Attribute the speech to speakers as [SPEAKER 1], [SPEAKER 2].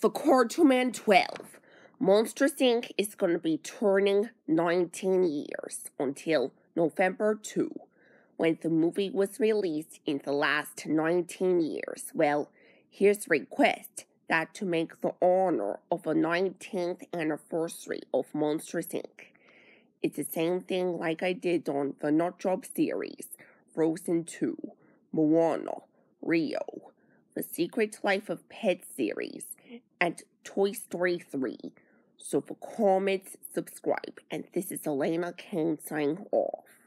[SPEAKER 1] For Cartoonman 12, Monsters Inc. is going to be turning 19 years until November 2, when the movie was released in the last 19 years. Well, here's a request that to make the honor of a 19th anniversary of Monsters Inc. It's the same thing like I did on the Nut Job series, Frozen 2, Moana, Rio, The Secret Life of Pets series, and Toy Story 3. So for comments, subscribe. And this is Alaina Kane signing off.